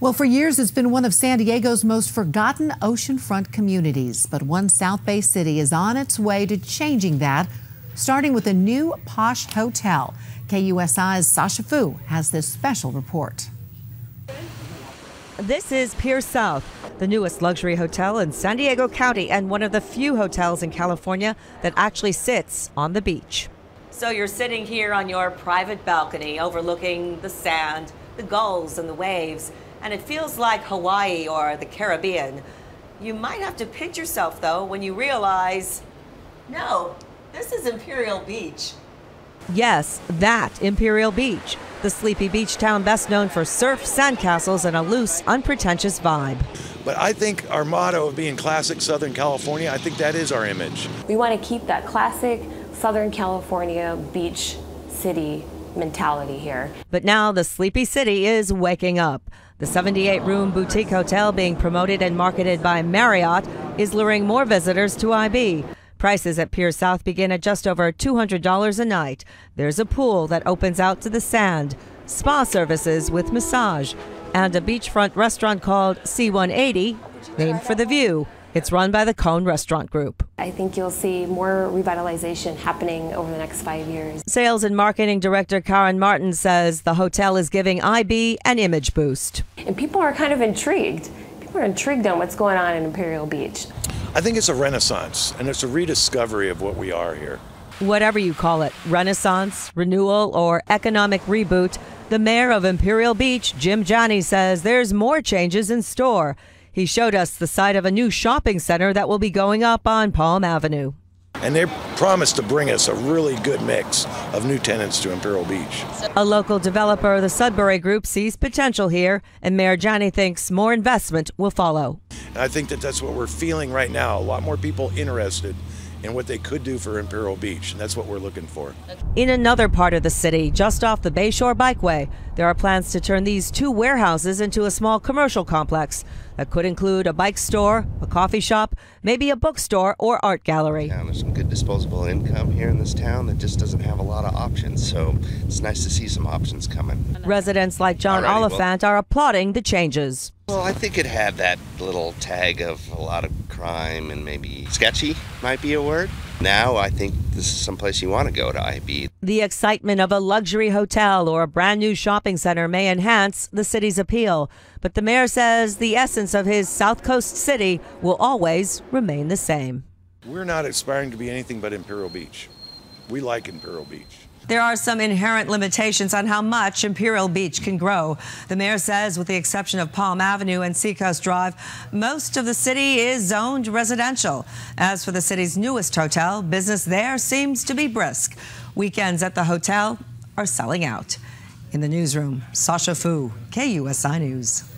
Well, for years, it's been one of San Diego's most forgotten oceanfront communities. But one South Bay city is on its way to changing that, starting with a new posh hotel. KUSI's Sasha Foo has this special report. This is Pier South, the newest luxury hotel in San Diego County and one of the few hotels in California that actually sits on the beach. So you're sitting here on your private balcony overlooking the sand, the gulls, and the waves and it feels like Hawaii or the Caribbean. You might have to pinch yourself though when you realize, no, this is Imperial Beach. Yes, that Imperial Beach, the sleepy beach town best known for surf, sandcastles, and a loose, unpretentious vibe. But I think our motto of being classic Southern California, I think that is our image. We want to keep that classic Southern California beach city mentality here. But now the sleepy city is waking up. The 78 room boutique hotel being promoted and marketed by Marriott is luring more visitors to IB. Prices at Pier South begin at just over $200 a night. There's a pool that opens out to the sand, spa services with massage, and a beachfront restaurant called C180, named for the view. It's run by the Cohn Restaurant Group. I think you'll see more revitalization happening over the next five years. Sales and marketing director Karen Martin says the hotel is giving IB an image boost. And people are kind of intrigued. People are intrigued on what's going on in Imperial Beach. I think it's a renaissance and it's a rediscovery of what we are here. Whatever you call it, renaissance, renewal, or economic reboot, the mayor of Imperial Beach, Jim Janney, says there's more changes in store. He showed us the site of a new shopping center that will be going up on Palm Avenue. And they promised to bring us a really good mix of new tenants to Imperial Beach. A local developer, the Sudberry Group, sees potential here, and Mayor Janney thinks more investment will follow. And I think that that's what we're feeling right now. A lot more people interested and what they could do for Imperial Beach, and that's what we're looking for. In another part of the city, just off the Bayshore Bikeway, there are plans to turn these two warehouses into a small commercial complex that could include a bike store, a coffee shop, maybe a bookstore or art gallery. Yeah, there's some good disposable income here in this town that just doesn't have a lot of options, so it's nice to see some options coming. Residents like John Alrighty, Oliphant well, are applauding the changes. Well, I think it had that little tag of a lot of crime and maybe sketchy might be a word. Now I think this is someplace you want to go to IB. The excitement of a luxury hotel or a brand new shopping center may enhance the city's appeal, but the mayor says the essence of his South Coast city will always remain the same. We're not aspiring to be anything but Imperial Beach. We like Imperial Beach. There are some inherent limitations on how much Imperial Beach can grow. The mayor says, with the exception of Palm Avenue and Seacoast Drive, most of the city is zoned residential. As for the city's newest hotel, business there seems to be brisk. Weekends at the hotel are selling out. In the newsroom, Sasha Foo, KUSI News.